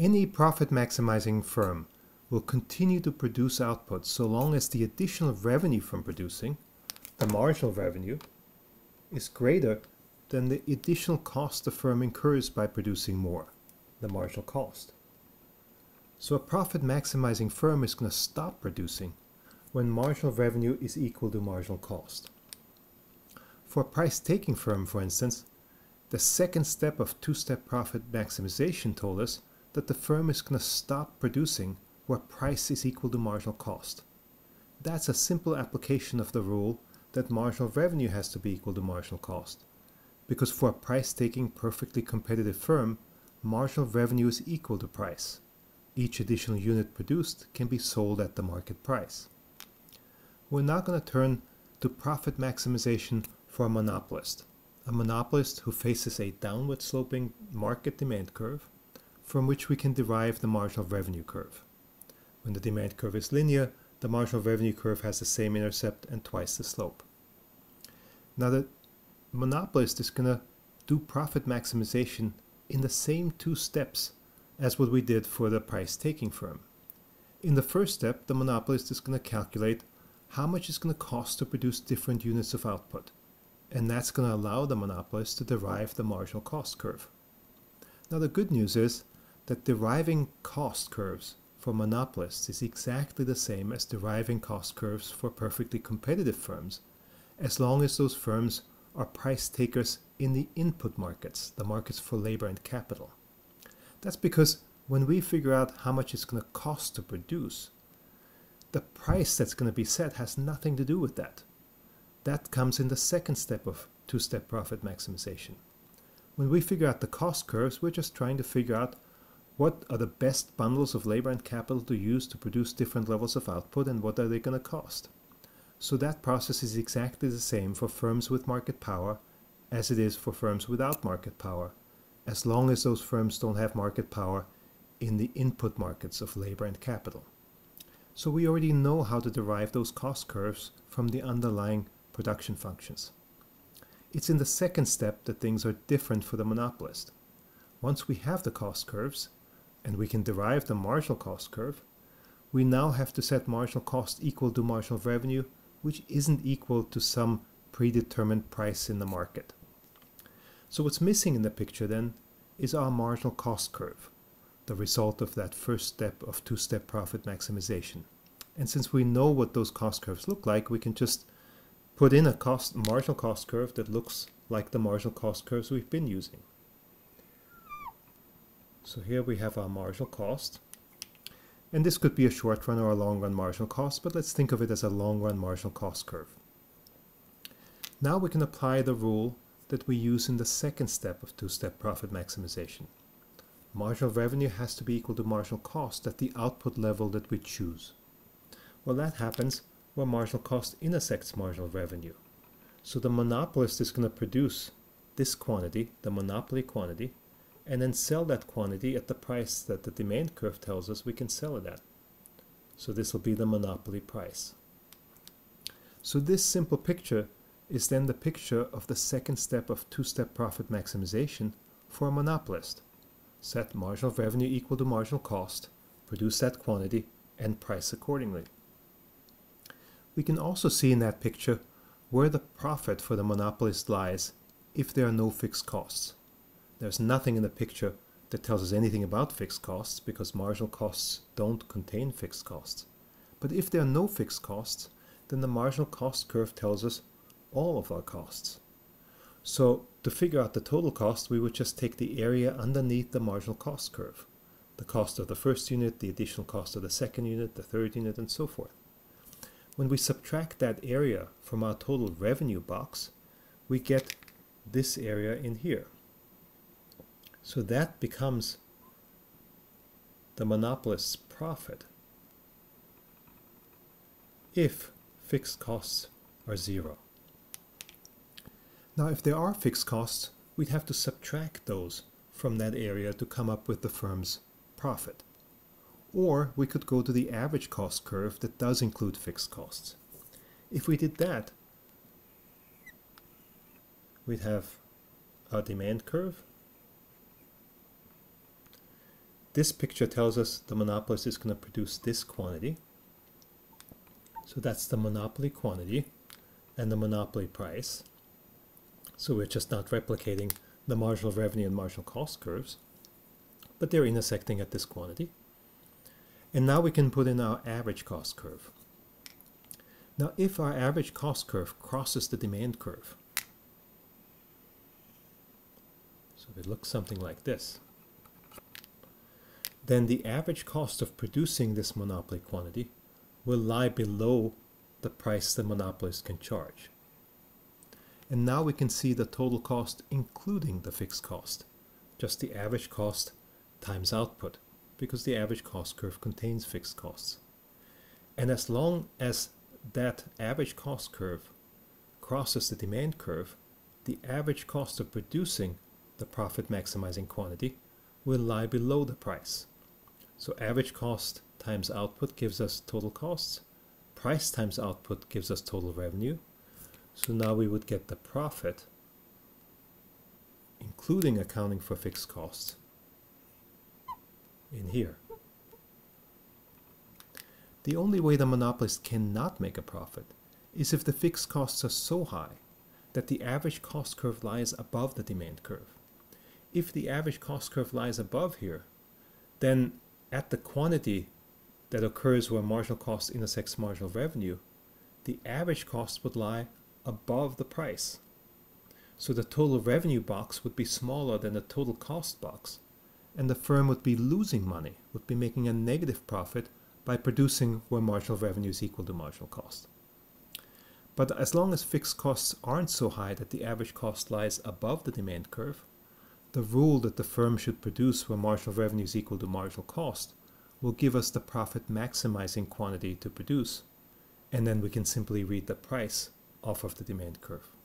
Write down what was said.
Any profit maximizing firm will continue to produce output so long as the additional revenue from producing, the marginal revenue, is greater than the additional cost the firm incurs by producing more, the marginal cost. So a profit maximizing firm is going to stop producing when marginal revenue is equal to marginal cost. For a price taking firm, for instance, the second step of two step profit maximization told us that the firm is going to stop producing where price is equal to marginal cost. That's a simple application of the rule that marginal revenue has to be equal to marginal cost. Because for a price taking perfectly competitive firm, marginal revenue is equal to price. Each additional unit produced can be sold at the market price. We're now going to turn to profit maximization for a monopolist. A monopolist who faces a downward sloping market demand curve from which we can derive the marginal revenue curve. When the demand curve is linear, the marginal revenue curve has the same intercept and twice the slope. Now the monopolist is going to do profit maximization in the same two steps as what we did for the price taking firm. In the first step, the monopolist is going to calculate how much it's going to cost to produce different units of output. And that's going to allow the monopolist to derive the marginal cost curve. Now the good news is that deriving cost curves for monopolists is exactly the same as deriving cost curves for perfectly competitive firms, as long as those firms are price takers in the input markets, the markets for labor and capital. That's because when we figure out how much it's going to cost to produce, the price that's going to be set has nothing to do with that. That comes in the second step of two-step profit maximization. When we figure out the cost curves, we're just trying to figure out what are the best bundles of labor and capital to use to produce different levels of output and what are they going to cost? So that process is exactly the same for firms with market power as it is for firms without market power, as long as those firms don't have market power in the input markets of labor and capital. So we already know how to derive those cost curves from the underlying production functions. It's in the second step that things are different for the monopolist. Once we have the cost curves, and we can derive the marginal cost curve, we now have to set marginal cost equal to marginal revenue, which isn't equal to some predetermined price in the market. So what's missing in the picture then is our marginal cost curve, the result of that first step of two-step profit maximization. And since we know what those cost curves look like, we can just put in a cost marginal cost curve that looks like the marginal cost curves we've been using. So here we have our marginal cost. And this could be a short run or a long run marginal cost, but let's think of it as a long run marginal cost curve. Now we can apply the rule that we use in the second step of two-step profit maximization. Marginal revenue has to be equal to marginal cost at the output level that we choose. Well, that happens where marginal cost intersects marginal revenue. So the monopolist is going to produce this quantity, the monopoly quantity, and then sell that quantity at the price that the demand curve tells us we can sell it at. So this will be the monopoly price. So this simple picture is then the picture of the second step of two-step profit maximization for a monopolist. Set marginal revenue equal to marginal cost, produce that quantity, and price accordingly. We can also see in that picture where the profit for the monopolist lies if there are no fixed costs. There's nothing in the picture that tells us anything about fixed costs because marginal costs don't contain fixed costs. But if there are no fixed costs, then the marginal cost curve tells us all of our costs. So to figure out the total cost, we would just take the area underneath the marginal cost curve. The cost of the first unit, the additional cost of the second unit, the third unit, and so forth. When we subtract that area from our total revenue box, we get this area in here. So that becomes the monopolist's profit if fixed costs are zero. Now if there are fixed costs, we'd have to subtract those from that area to come up with the firm's profit. Or we could go to the average cost curve that does include fixed costs. If we did that, we'd have our demand curve this picture tells us the monopolist is going to produce this quantity. So that's the monopoly quantity and the monopoly price. So we're just not replicating the marginal revenue and marginal cost curves, but they're intersecting at this quantity. And now we can put in our average cost curve. Now if our average cost curve crosses the demand curve, so it looks something like this, then the average cost of producing this monopoly quantity will lie below the price the monopolist can charge. And now we can see the total cost including the fixed cost, just the average cost times output, because the average cost curve contains fixed costs. And as long as that average cost curve crosses the demand curve, the average cost of producing the profit maximizing quantity will lie below the price. So average cost times output gives us total costs. Price times output gives us total revenue. So now we would get the profit, including accounting for fixed costs, in here. The only way the monopolist cannot make a profit is if the fixed costs are so high that the average cost curve lies above the demand curve. If the average cost curve lies above here, then at the quantity that occurs where marginal cost intersects marginal revenue, the average cost would lie above the price. So the total revenue box would be smaller than the total cost box, and the firm would be losing money, would be making a negative profit by producing where marginal revenue is equal to marginal cost. But as long as fixed costs aren't so high that the average cost lies above the demand curve, the rule that the firm should produce where marginal revenue is equal to marginal cost will give us the profit maximizing quantity to produce, and then we can simply read the price off of the demand curve.